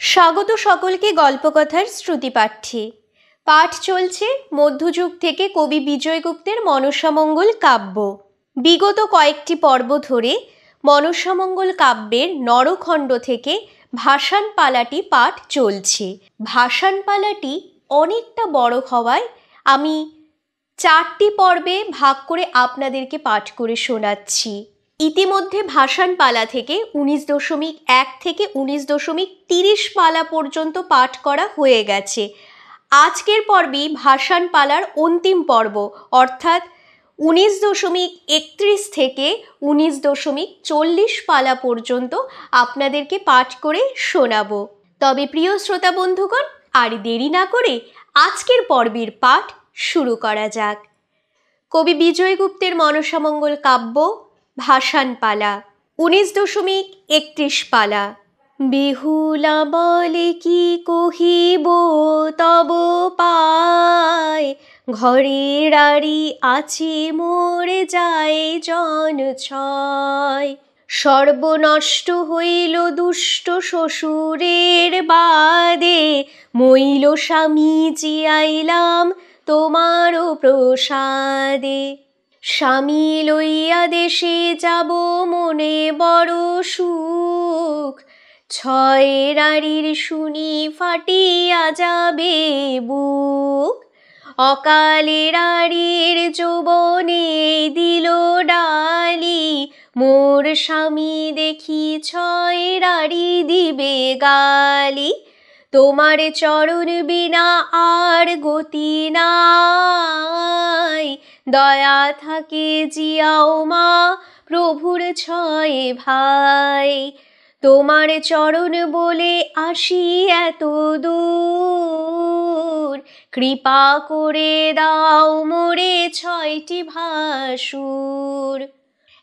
স্বাগত সকলকে গল্পকথার শ্রুতিপাঠ্যে পাঠ চলছে মধ্যযুগ থেকে কবি বিজয়গুপ্তের মনসামঙ্গল কাব্য। বিগত কয়েকটি পর্ব ধরে মনসামঙ্গল কাব্যের নরখণ্ড থেকে ভাসান পালাটি পাঠ চলছে। ভাসান পালাটি অনেকটা বড় হওয়ায় আমি চারটি পর্বে ভাগ করে আপনাদেরকে পাঠ করে শোনাচ্ছি। ইতিমধ্যে ভাসান পালা থেকে উনিশ দশমিক এক থেকে উনিশ দশমিক তিরিশ পালা পর্যন্ত পাঠ করা হয়ে গেছে। আজকের পর্বই ভাসান পালার অন্তিম পর্ব, অর্থাৎ উনিশ দশমিক একত্রিশ থেকে উনিশ দশমিক চল্লিশ পালা পর্যন্ত আপনাদেরকে পাঠ করে শোনাবো। তবে প্রিয় শ্রোতা বন্ধুগণ, আর দেরি না করে আজকের পর্বের পাঠ শুরু করা যাক। কবি বিজয়গুপ্তের মনসামঙ্গল কাব্য ভাসান পালা উনিশ দশমিক একত্রিশ পালা। বিহুলা বলে কি কহিব, তব পায় ঘরের আড়ি আছে, মরে যায় জন ছয়। সর্বনষ্ট হইল দুষ্ট শ্বশুরের বাদে। মইল স্বামী জিয়াইলাম তোমারও প্রসাদে। স্বামী লইয়া দেশে যাব মনে বড় সুখ। ছয় রাড়ির শুনি ফাটিয়া যাবে বুক। অকালে রাড়ির যৌবনে দিল ডালি। মোর স্বামী দেখি ছয় রাড়ি দিবে গালি। তোমার চরণ বিনা আর গতি নাই। দয়া থাকে জিয়াও মা, প্রভুর ছয় ভাই। তোমার চরণ বলে আসি এত দূর। কৃপা করে দাও মোরে ছয়টি ভাসুর।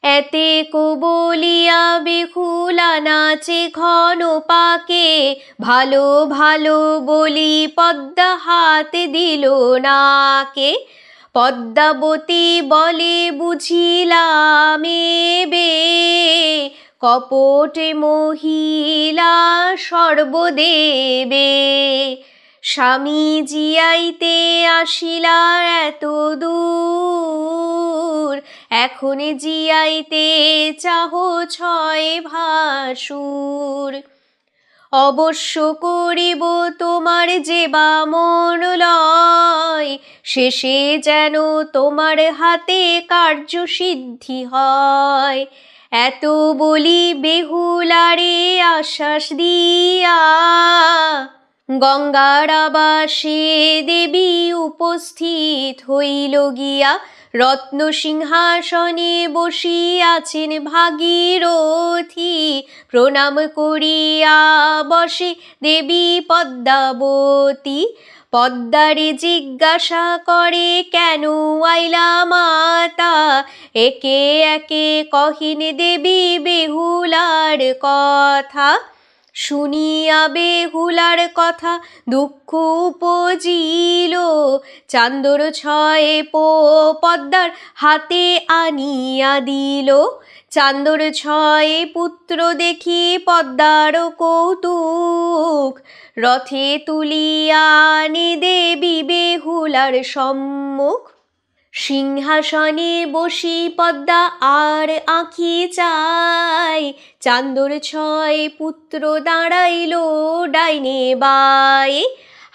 এতে কবলিয়া বেহুলা নাচে ঘন পাকে, ভালো ভালো বলি পদ্মা হাত দিল নাকে। পদ্মাবতী বলে বুঝিলাম বে কপটে মহিলা সর্বদেবে। স্বামী জিয়াইতে আসিলা এত দূর, এখন জিয়াইতে চাহ ছয় ভাসুর। অবশ্য করিব তোমার যে বা মন লয় শেষে যেন তোমার হাতে কার্য সিদ্ধি হয়। এত বলি বেহুলারে আশ্বাস দিয়া গঙ্গার আবাসে দেবী উপস্থিত হইল গিয়া রত্ন সিংহাসনে বসিয়াছেন ভাগীরথী। প্রণাম করিয়া বসে দেবী পদ্মাবতী। পদ্মারে জিজ্ঞাসা করে, কেন আইলা মাতা? একে একে কহিন, দেবী বেহুলার কথা। শুনিয়া বেহুলার কথা দুঃখ উপজিল। চান্দর ছয়ে পো পদ্মার হাতে আনিয়া দিল। চান্দর ছয়ে পুত্র দেখি পদ্মার কৌতুক। রথে তুলিয়া আনে দেবী বেহুলার সম্মুখ। সিংহাসনে বসি পদ্মা আর আঁকি চাই। চান্দর ছয় পুত্র দাঁড়াইল ডাইনে বাই।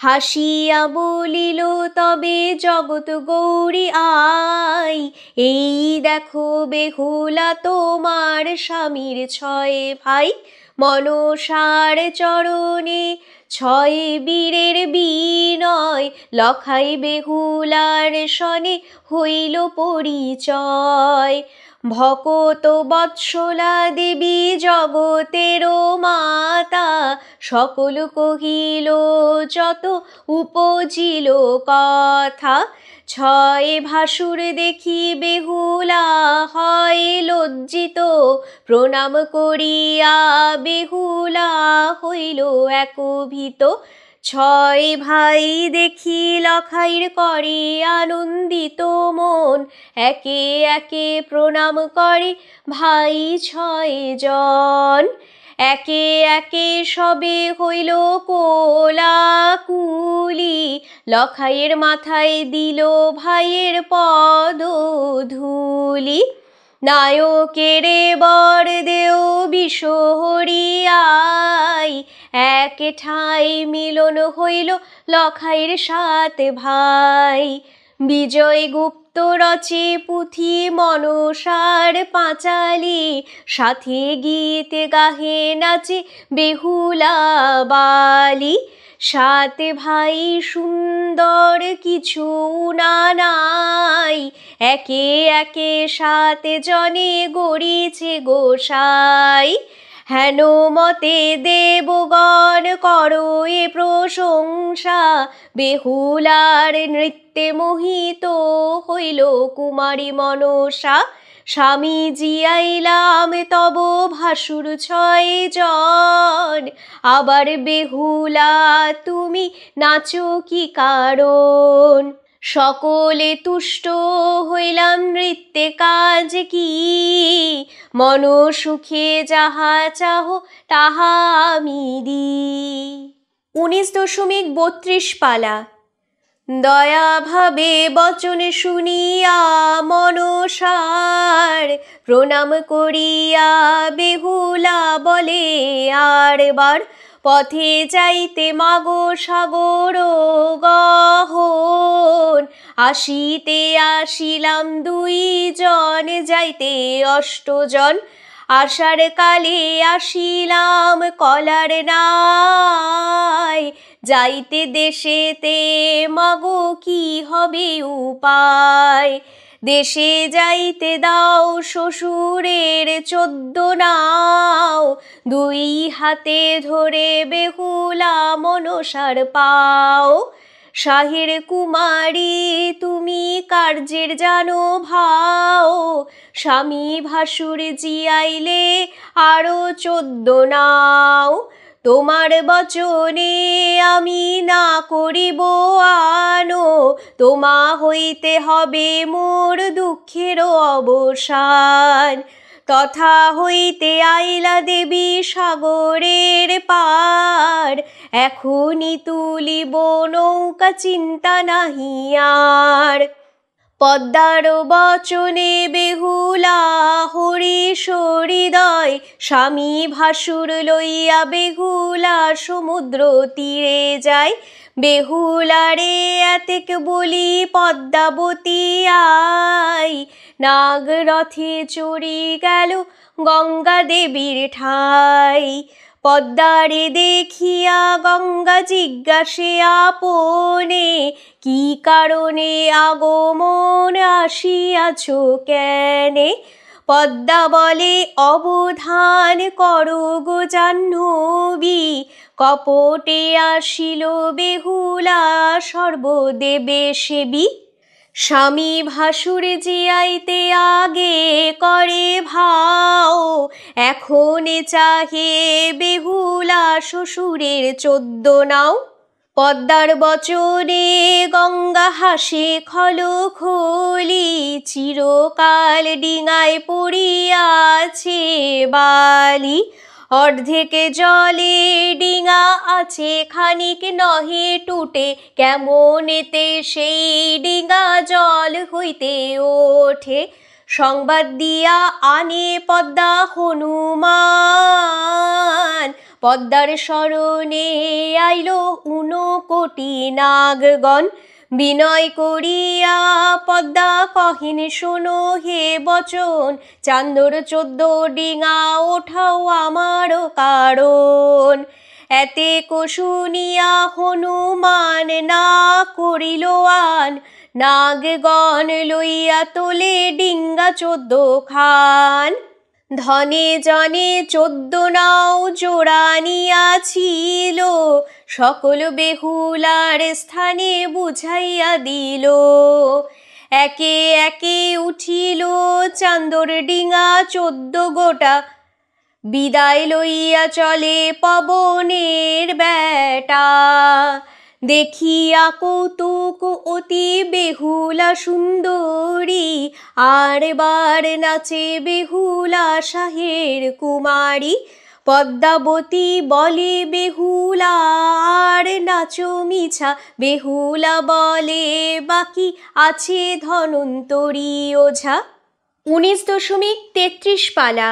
হাসিয়া বলিল, তবে জগৎ গৌরী আই, এই দেখো বেহুলা তোমার স্বামীর ছয় ভাই। মনসার চরণে ছয় বীরের বিনয়, লখাই বেহুলার সনে হইল পরিচয়। ভকত বৎসলা দেবী জগতেরও মাতা, সকল কহিল, যত উপজিল কথা, ছয় ভাসুর দেখি বেহুলা হয় লজ্জিত, প্রণাম করিয়া বেহুলা হইল একভিত। ছয় ভাই দেখি লখাইর করে আনন্দিত মন। একে একে প্রণাম করে ভাই ছয় জন। একে একে সবে হইল কোলাকুলি। লখাইয়ের মাথায় দিল ভাইয়ের পদ ধুলি নায়কেরে বর দেও বিশহরিয়াই এক ঠাই মিলন হইল লখাইয়ের সাথে ভাই। বিজয় গুপ্ত রচে পুঁথি মনসার পাঁচালি। সাথে গীত গাহে নাচে বেহুলা বালি। সাথে ভাই সুন্দর কিছু না নাই। একে একে সাথে জনে গড়িছে গোসাই হেন মতে দেবগণ করো এ প্রশংসা। বেহুলার নৃত্যে মোহিত হইল কুমারী মনসা। স্বামীজি আইলাম, তব ভাসুর ছয় জন আবার বেহুলা, তুমি নাচো কি কারণ? সকলে তুষ্ট হইলাম নৃত্যে কাজ কি? মন সুখে যাহা চাহ, তাহা আমি দি উনিশ দশমিক বত্রিশ পালা। দয়া ভাবে বচন শুনিয়া মনসার, প্রণাম করিয়া বেহুলা বলে আর বার পথে যাইতে মাগো সাগর গহন। আসিতে আসিলাম দুই জন যাইতে অষ্টজন আষাঢ় কালে আসিলাম কলার নাই। যাইতে দেশেতে, মাগো কি হবে উপায়? দেশে যাইতে দাও শ্বশুরের চোদ্দ নাও। দুই হাতে ধরে বেহুলা মনসার পাও। শাহের কুমারী, তুমি কার্যের জানো ভাও। স্বামী ভাসুর জিয়াইলে আরও চোদ্দ নাও। তোমার বচনে আমি না করিব আনো। তোমা হইতে হবে মোর দুঃখের অবসান। তথা হইতে আইলা দেবী সাগরের পার। এখনই তুলিব নৌকা, চিন্তা নাহি আর। পদ্মার বচনে বেহুলা হরিষ হৃদয় স্বামী ভাসুর লইয়া বেহুলা, সমুদ্র তীরে যায়। বেহুলারে এতেক বলি পদ্মাবতী আই। নাগ রথে চড়ি গেল গঙ্গা দেবীর ঠাই। পদ্মারে দেখিয়া গঙ্গা জিজ্ঞাসে আপনে, কি কারণে আগমন আসিয়াছ কেনে? পদ্মা বলে অবধান করো গো জাহ্নবী। কপটে আসিল বেহুলা সর্বদেবে সেবী। স্বামী ভাসুর জিয়াইতে আগে করে ভাও, এখন চাহে বেহুলা শ্বশুরের চোদ্দ নাও। পদ্মার বচনে গঙ্গা হাসে খল খলি, চিরকাল ডিঙায় পড়িয়াছে বালি। অর্ধেকে জলে ডিঙা আছে, খানিক নহে টুটে কেমন এতে সেই ডিঙা জল হইতে ওঠে। সংবাদ দিয়া আনে পদ্মা হনুমান। পদ্মার স্মরণে আইল উনো কোটি নাগগণ। বিনয় করিয়া, পদ্মা, কহিন শোনো হে বচন। চান্দর চোদ্দ ডিঙা ওঠাও আমারও কারণ। এতে শুনিয়া হনুমান না করিল আন। নাগগণ লইয়া তোলে ডিঙ্গা চোদ্দ খান। ধনে জনে চোদ্দ নাও জোড়ানিয়াছিল সকল বেহুলার স্থানে বুঝাইয়া দিল। একে একে উঠিল চান্দর ডিঙা চোদ্দ গোটা। বিদায় লইয়া চলে পবনের বেটা। দেখিয়া কৌতুক অতি বেহুলা সুন্দরী, আর বার নাচে বেহুলা শাহের কুমারী। পদ্মাবতী বলে বেহুলা, আর নাচো মিছা বেহুলা বলে বাকি আছে ধনন্তরী ওঝা। উনিশ দশমিক তেত্রিশ পালা,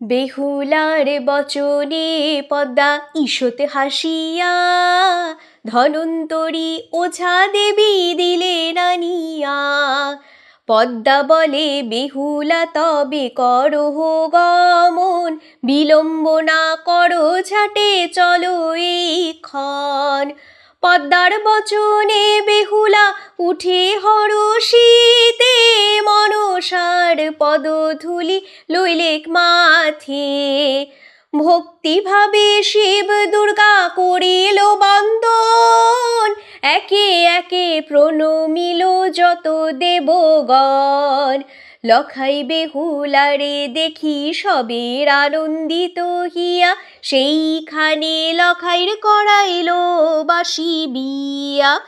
বেহুলার বচনে পদ্মা ঈষৎ হাসিয়া ধনন্তরী ওঝা দেবী দিলে নানিয়া পদ্মা বলে বেহুলা তবে করো গমন, বিলম্ব না করো ঝাটে চলো এই ক্ষণ পদ্মার বচনে বেহুলা উঠে হরষিতে, মনসার পদধূলি লইলেক মাথে ভক্তিভাবে শিব দুর্গা করিল বন্দন একে একে প্রণমিল যত দেবগণ। লখাই বেহুলারে দেখি সবের আনন্দিত হিয়া। সেইখানে লখাইর করাইল বাসি বিয়া।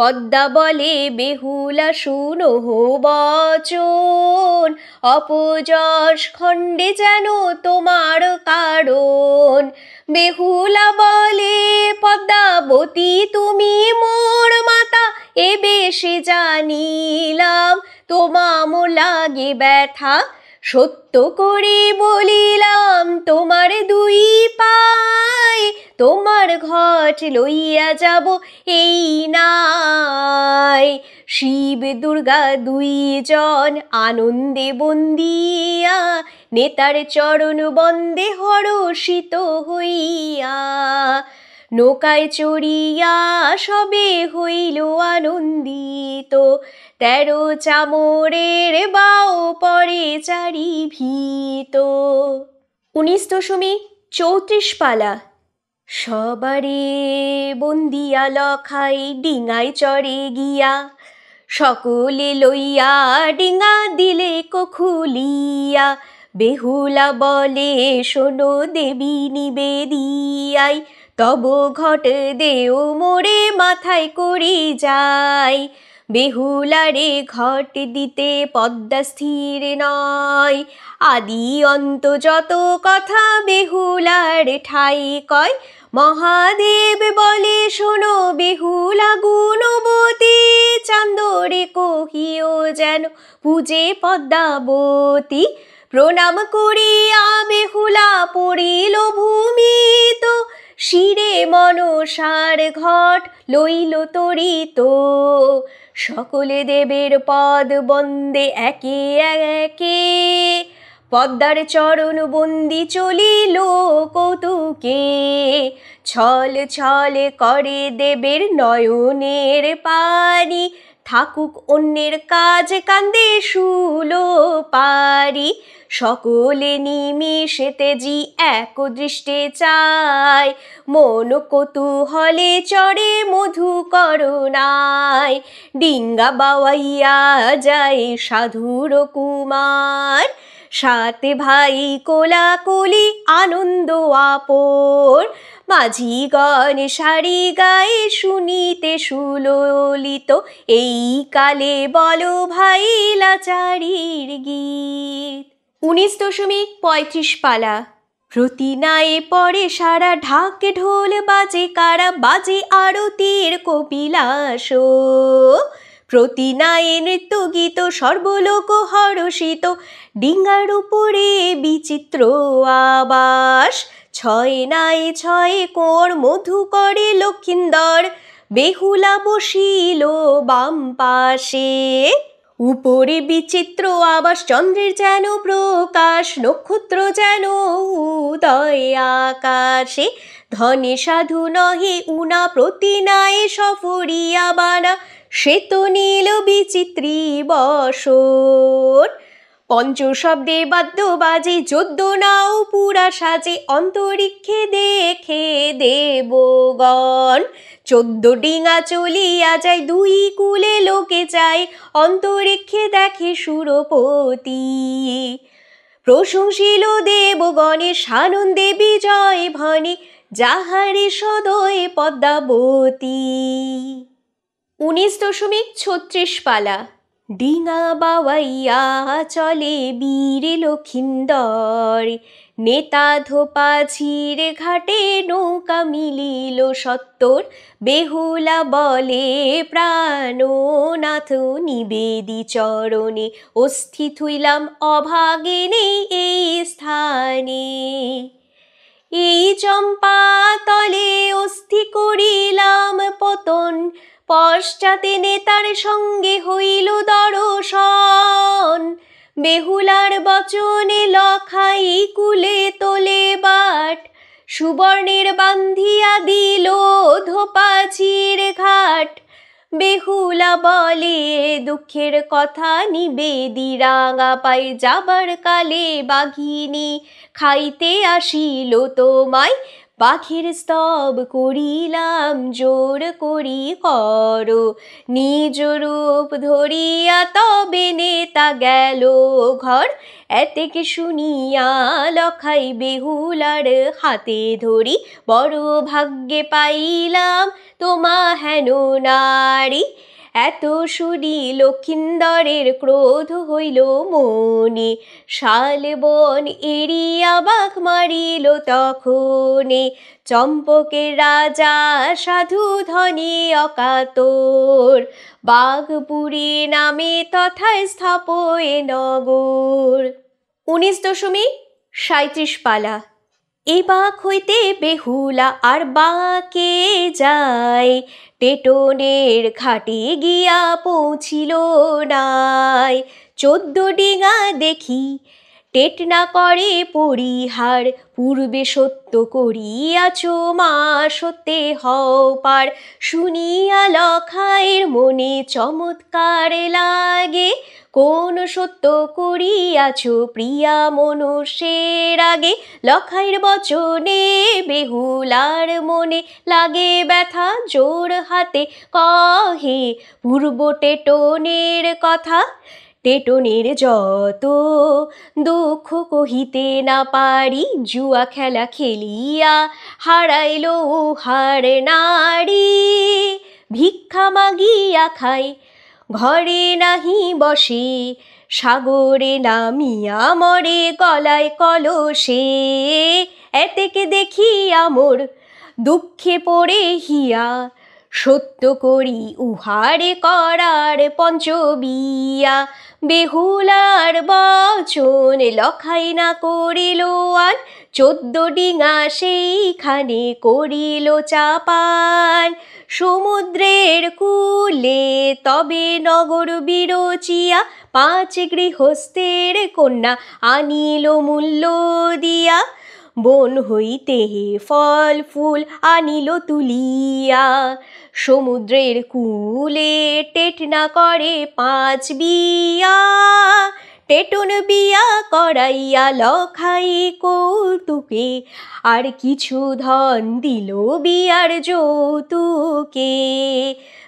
পদ্মা বলে বেহুলা শুনো হো বচন, অপযশ খণ্ডে যেন তোমার কারণ। বেহুলা বলে, পদ্মাবতী, তুমি মোর মাতা, এ বেশে জানিলাম তোমাম লাগে ব্যথা সত্য করে বলিলাম, তোমার দুই পায় তোমার ঘট লইয়া যাব এই নাই। শিব, দুর্গা দুইজন আনন্দে বন্দিয়া, নেতার চরণ বন্দে হরষিত হইয়া। নৌকায় চড়িয়া সবে হইল আনন্দিত। তেরো চামরের বাও পরে চারি ভীত উনিশ দশমিক চৌত্রিশ পালা। সবারে বন্দিয়া লখাই ডিঙায় চড়ে গিয়া, সকলে লইয়া ডিঙা দিলে কখুলিয়া, বেহুলা বলে শোনো দেবী নিবেদিয়াই তব ঘট দেও মোরে মাথায় করি যাই। বেহুলারে ঘট দিতে পদ্মা স্থির নয়। আদি অন্ত যত কথা বেহুলার ঠাই কয়। মহাদেব বলে, শোনো বেহুলা গুণবতী, চান্দরে কহিও যেন পূজে পদ্মাবতী। প্রণাম করিয়া বেহুলা পড়িল ভূমিত শিরে মনসার ঘট লইল তরিত। সকলে দেবের পদ বন্দে একে একে, পদ্মার চরণ বন্দি চলিল কৌতুকে। ছল ছল করে দেবের নয়নের পারি থাকুক অন্যের কাজ কান্দে শুলো পারি। সকলে নিমিশেতে জি এক দৃষ্টে চায় মন কৌতূহলে চড়ে মধু করুণায়। ডিঙ্গা বাওয়াইয়া যায় সাধুর কুমার। সাত ভাই কোলাকুলি, আনন্দ আপর মাঝিগণ সারি গায়ে শুনিতে সুললিত, এই কালে বলো ভাই লাচারির গীত। উনিশ দশমিক পঁয়ত্রিশ পালা। প্রতি নায়ে পরে সারা ঢাকে ঢোল বাজে, কারা বাজে আরতির কপিলাস প্রতি নায়ে নৃত্য গীত সর্বলোক হরষিত, ডিঙ্গার উপরে বিচিত্র আবাস। ছয় নাই ছয় কোর মধু করে লক্ষিন্দর, বেহুলা বসিল বাম পাশে। উপরে বিচিত্র আবাস চন্দ্রের যেন প্রকাশ, নক্ষত্র যেন উদয় আকাশে। ধনে সাধু নহে উনা, প্রতিনায়ে সফরিয়া বানা সে তো নীল বিচিত্রী বসর। পঞ্চশব্দে বাদ্য বাজে, যোদ্য নাও পুরা সাজে, অন্তরিক্ষে দেখে দেবগণ চোদ্দ ডিঙা চলিয়া যায় দুই কুলে লোকে চায় অন্তরিক্ষে দেখে সুরপতি। প্রশংসিল দেবগণে সানন্দে বিজয় ভনে যাহারে সদয় পদ্মাবতী। উনিশ দশমিক ছত্রিশ পালা, ডিঙা বাওয়াইয়া চলে বীর লক্ষিন্দর। নেতা ধোপা ঝির ঘাটে নৌকা মিলিল সত্তর, বেহুলা বলে প্রাণনাথ নিবেদি চরণে, অস্থি থুইলাম অভাগে নেই এই স্থানে। এই চম্পা তলে অস্থি করিলাম পতন, পশ্চাতে নেতার সঙ্গে হইল দর্শন। বেহুলার বচনে লখাই কুলে তোলে বাট, সুবর্ণের বান্ধিয়া দিল ধোপাচির ঘাট। বেহুলা বলে, দুঃখের কথা নিবেদি রাঙা পাই, যাবার কালে বাঘিনী খাইতে আসিল তোমায়। পাখির স্তব করিলাম, জোর করি কর। নিজ রূপ ধরিয়া তবে নেতা গেল ঘর। এতেকে শুনিয়া লখাই বেহুলার হাতে ধরি। বড় ভাগ্যে পাইলাম, তোমা হেন নারী। এত শুনি লক্ষিন্দরের ক্রোধ হইল মনে। শাল বন এড়িয়া বাঘ মারিল তখনে। চম্পকের রাজা সাধু ধনী অকাতর। বাঘপুরী নামে তথায় স্থাপয়ে নগর। উনিশ দশমিক সাঁত্রিশ পালা। এই বাঘ হইতে বেহুলা আর বাকে যায়। টেটনের ঘাটে গিয়া পৌঁছিল নাই। চোদ্দ ডিঙা দেখি টেটনা করে পরিহার, পূর্বে সত্য করিয়াছ মা, সত্যে হও পার। শুনিয়া লখায়ের মনে চমৎকার লাগে কোন সত্য করিয়াছ প্রিয়া মনুষ্যের আগে? লখাইয়ের বচনে বেহুলার মনে লাগে ব্যথা জোর হাতে। কহে, পূর্ব টেটনের কথা? টেটনের যত দুঃখ কহিতে না পারি, জুয়া খেলা খেলিয়া হারাইল হার নারী। ভিক্ষা মাগিয়া খাই ঘরে নাহি বসে, সাগরে নামিয়া মরে গলায় কলসে। এতেকে দেখি আমর দুঃখে পড়ে হিয়া সত্য করি উহারে করার পঞ্চবিয়া। বেহুলার বচন লখাই না করিল আর চোদ্দ ডিঙা সেইখানে করিল চাপান। সমুদ্রের কূলে তবে নগর বিরচিয়া, পাঁচ গৃহস্থের কন্যা আনিল মূল্য দিয়া। বন হইতে ফল ফুল আনিল তুলিয়া। সমুদ্রের কূলে টেটনা করে পাঁচ বিয়া। টেটন বিয়া করাইয়া লখাই কৌতুকে। আর কিছু ধন দিল বিয়ার যৌতুকে।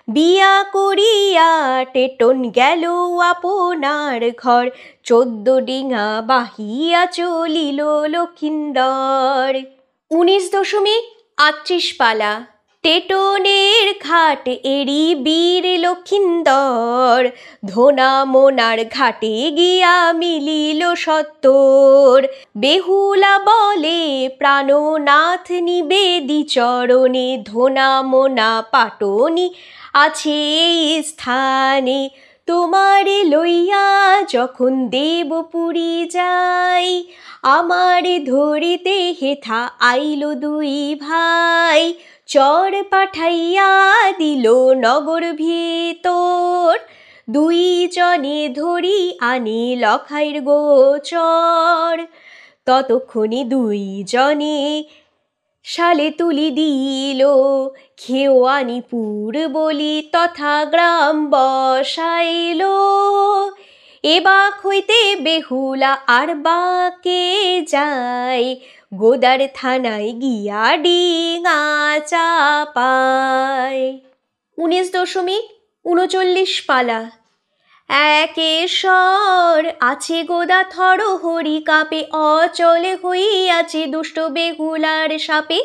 বিয়া করিয়া টেটন গেল আপনার ঘর। চোদ্দ ডিঙা বাহিয়া চলিল লক্ষিন্দর। উনিশ দশমিক আটত্রিশ পালা। টেটনের ঘাট এরি বীর লক্ষিন্দর। ধোনা মোনার ঘাটে গিয়া মিলিল সত্তর। বেহুলা বলে, প্রাণনাথ নিবেদি চরণে ধোনা মোনা পাটনি আছে এই স্থানে। তোমারে লইয়া যখন দেবপুরী যাই, আমার ধরিতে হেথা আইল দুই ভাই। চর পাঠাইয়া দিল নগর ভিতর। দুই জনে ধরি আনি লখাইর গোচর। ততক্ষণে দুই জনে শালে তুলি দিল। খেওয়ানিপুর বলি তথা গ্রাম বসাইল। এবাক হইতে বেহুলা আর বাকে যায়। গোদার থানায় গিয়া ডিঙা চাপায়। উনিশ দশমিক উনচল্লিশ পালা। একেশ্বর আছে গোদা থর হরি কাপে, অচলে হইয়াছে দুষ্ট বেহুলার সাপে।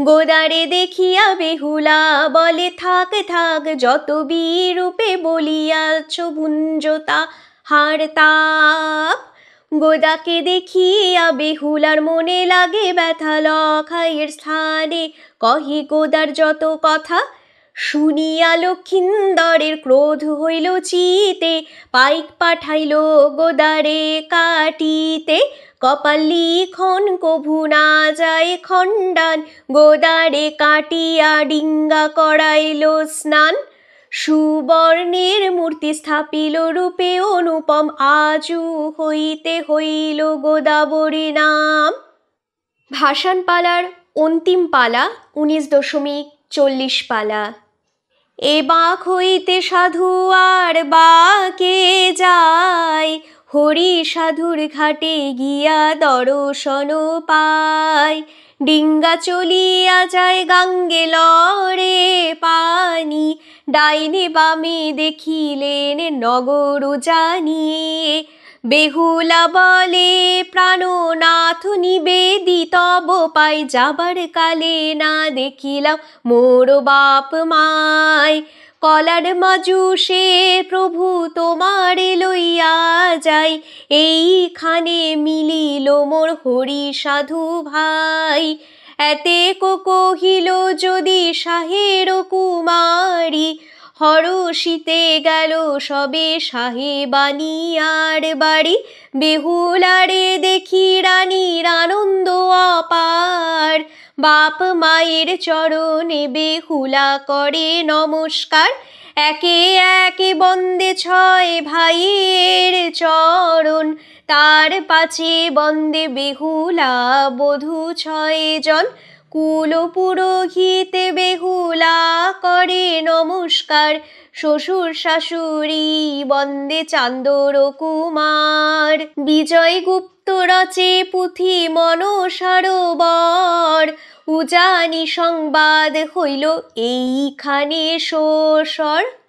গোদারে দেখিয়া বেহুলা বলে, থাক থাক, যত বিরূপে বলিয়াছ ভুঞ্জতা হার তাপ গোদাকে দেখিয়া বেহুলার মনে লাগে ব্যথা লখাইয়ের স্থানে। কহি গোদার যত কথা, শুনিয়া লক্ষিন্দরের ক্রোধ হইল চিতে। পাইক পাঠাইল গোদারে কাটিতে। কপাল লিখন কভু না যায় খণ্ডান। গোদারে কাটিয়া ডিঙ্গা করাইল স্নান। সুবর্ণের মূর্তি স্থাপিল রূপে অনুপম আজু হইতে হইল গোদাবরী নাম। ভাষান পালার অন্তিম পালা উনিশ দশমিক চল্লিশ পালা। এ বাঁক হইতে সাধু আর বাকে যায়, হরি সাধুর ঘাটে গিয়া দর্শন পায়। ডিঙ্গা চলিয়া যায় গাঙ্গে লরে পানি। ডাইনে বামে দেখিলেন নগর জানিয়ে, বেহুলা বলে, প্রাণনাথ নিবেদিতব পাই যাবার কালে না দেখিলাম মোর বাপ মায়। কলার মাজুসে প্রভু তোমার লইয়া যাই এইখানে মিলিল মোর হরি সাধু ভাই। এতে কহিল, যদি শাহের কুমারী, হরষিতে গেল সবে সাহে বানিয়ার বাড়ি। বেহুলারে দেখি রানীর আনন্দ অপার। বাপ মায়ের চরণে বেহুলা করে নমস্কার। একে একে বন্দে ছয় ভাইয়ের চরণ। তার পাছে বন্দে বেহুলা, বধূ ছয় জন। কুল পুরোহিত বেহুলা করে নমস্কার। শ্বশুর শাশুড়ি বন্দে চান্দর কুমার। বিজয় গুপ্ত রচে পুঁথি মনসারোবর উজানি সংবাদ হইল এইখানে শোষর।